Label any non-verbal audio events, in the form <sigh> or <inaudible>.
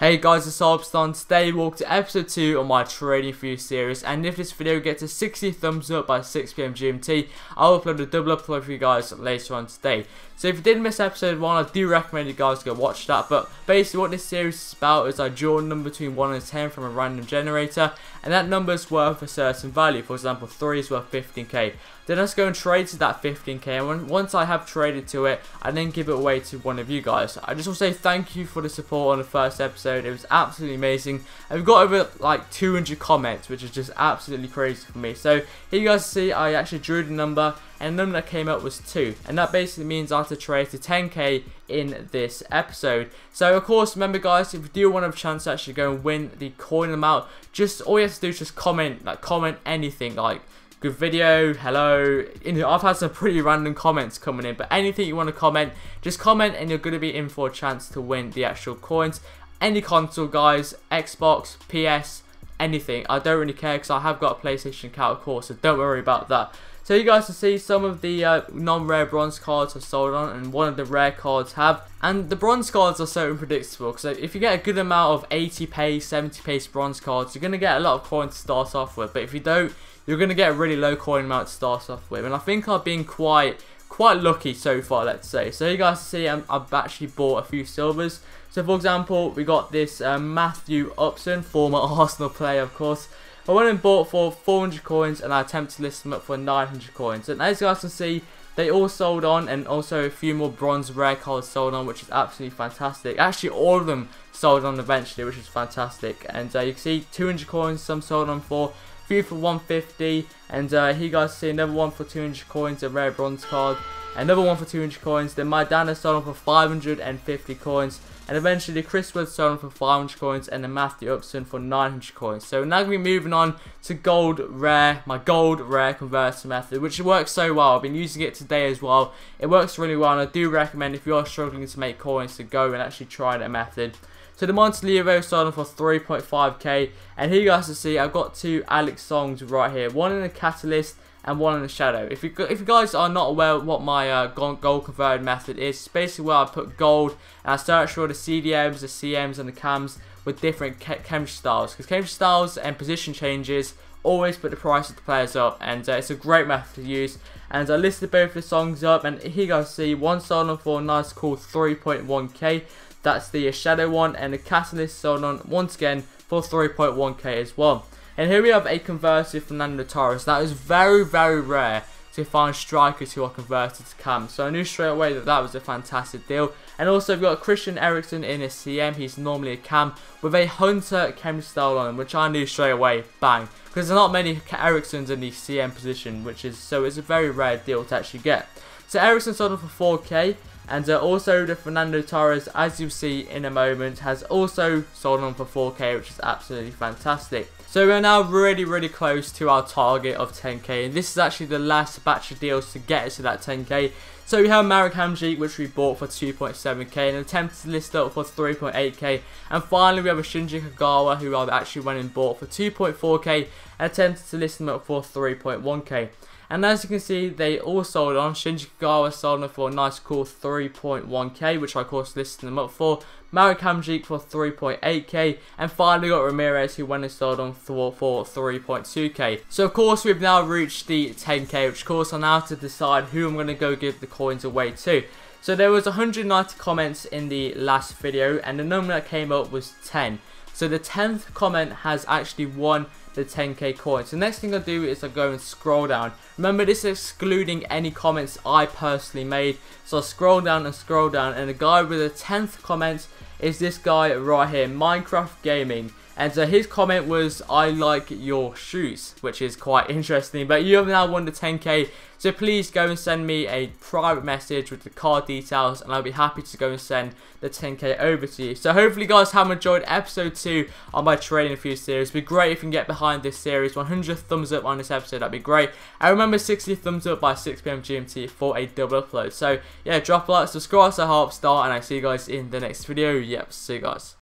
Hey guys, it's Albston. Today we're to episode 2 of my Trading For You series and if this video gets a 60 thumbs up by 6pm GMT, I'll upload a double upload for you guys later on today. So if you did miss episode 1, I do recommend you guys go watch that, but basically what this series is about is I draw a number between 1 and 10 from a random generator and that number is worth a certain value, for example 3 is worth 15k. Then let's go and trade to that 15k and once I have traded to it, I then give it away to one of you guys. I just want to say thank you for the support on the first episode, it was absolutely amazing. And we've got over like 200 comments, which is just absolutely crazy for me. So here you guys see I actually drew the number and the number that came up was 2 and that basically means I have to trade to 10k in this episode so of course remember guys if you do want a chance to actually go and win the coin amount just all you have to do is just comment like comment anything like good video, hello. You know, I've had some pretty random comments coming in, but anything you want to comment, just comment and you're going to be in for a chance to win the actual coins. Any console, guys, Xbox, PS, anything. I don't really care because I have got a PlayStation account, of course, so don't worry about that. So you guys can see some of the uh, non-rare bronze cards are sold on and one of the rare cards have. And the bronze cards are so unpredictable because if you get a good amount of 80 pace, 70 pace bronze cards, you're going to get a lot of coins to start off with. But if you don't, you're going to get a really low coin amount to start off with. And I think I've been quite quite lucky so far, let's say. So you guys see i have actually bought a few silvers. So for example, we got this uh, Matthew Upson, former <laughs> Arsenal player of course. I went and bought for 400 coins and I attempted to list them up for 900 coins. And as you guys can see, they all sold on and also a few more bronze rare cards sold on which is absolutely fantastic. Actually all of them sold on eventually which is fantastic. And uh, you can see 200 coins some sold on for, few for 150 and uh, here you guys see another one for 200 coins, a rare bronze card. Another one for 200 coins. Then Maidana sold on for 550 coins. And eventually Chris Wood sold for 500 coins and then Matthew Upson for 900 coins. So now we're moving on to gold rare, my gold rare converter method, which works so well. I've been using it today as well. It works really well and I do recommend if you are struggling to make coins to go and actually try that method. So the sold on for 3.5k and here you guys can see I've got two Alex Songs right here. One in the Catalyst and one in the shadow. If you if you guys are not aware what my uh, gold converted method is, it's basically where I put gold and I search for the CDMs, the CMs, and the cams with different chemistry styles. Because chemistry styles and position changes always put the price of the players up, and uh, it's a great method to use. And I listed both the Songs up, and here you guys see one sold on for a nice cool 3.1k. That's the shadow one, and the catalyst sold on once again for 3.1k as well. And here we have a converted Fernando Torres. That is very, very rare to find strikers who are converted to cam. So I knew straight away that that was a fantastic deal. And also we've got Christian Eriksen in a CM. He's normally a cam with a Hunter chem style on him, which I knew straight away, bang. Because there's not many Eriksens in the CM position, which is so it's a very rare deal to actually get. So Eriksen sold him for 4k. And uh, also the Fernando Torres, as you'll see in a moment, has also sold on for 4k, which is absolutely fantastic. So we're now really, really close to our target of 10k. And this is actually the last batch of deals to get us to that 10k. So we have Marek Hamšík, which we bought for 2.7k, and attempted to list up for 3.8k. And finally, we have a Shinji Kagawa, who I actually went and bought for 2.4k, and attempted to list them up for 3.1k. And as you can see, they all sold on. Shinji Kagawa sold them for a nice cool 3.1k, which I of course listed them up for. Marek for 3.8k. And finally got Ramirez, who went and sold on for, for 3.2k. So of course, we've now reached the 10k, which of course I now have to decide who I'm going to go give the coins away to. So there was 190 comments in the last video, and the number that came up was 10. So the 10th comment has actually won the 10k coins. The next thing I do is I go and scroll down. Remember this is excluding any comments I personally made. So I scroll down and scroll down and the guy with the 10th comment is this guy right here, Minecraft Gaming. And so his comment was, I like your shoes, which is quite interesting. But you have now won the 10k, so please go and send me a private message with the card details, and I'll be happy to go and send the 10k over to you. So hopefully guys have enjoyed episode 2 on my Trading For You series. It'd be great if you can get behind this series. 100 thumbs up on this episode, that'd be great. And remember 60 thumbs up by 6pm GMT for a double upload. So yeah, drop a like, subscribe to help start, and I'll see you guys in the next video. Yep, see you guys.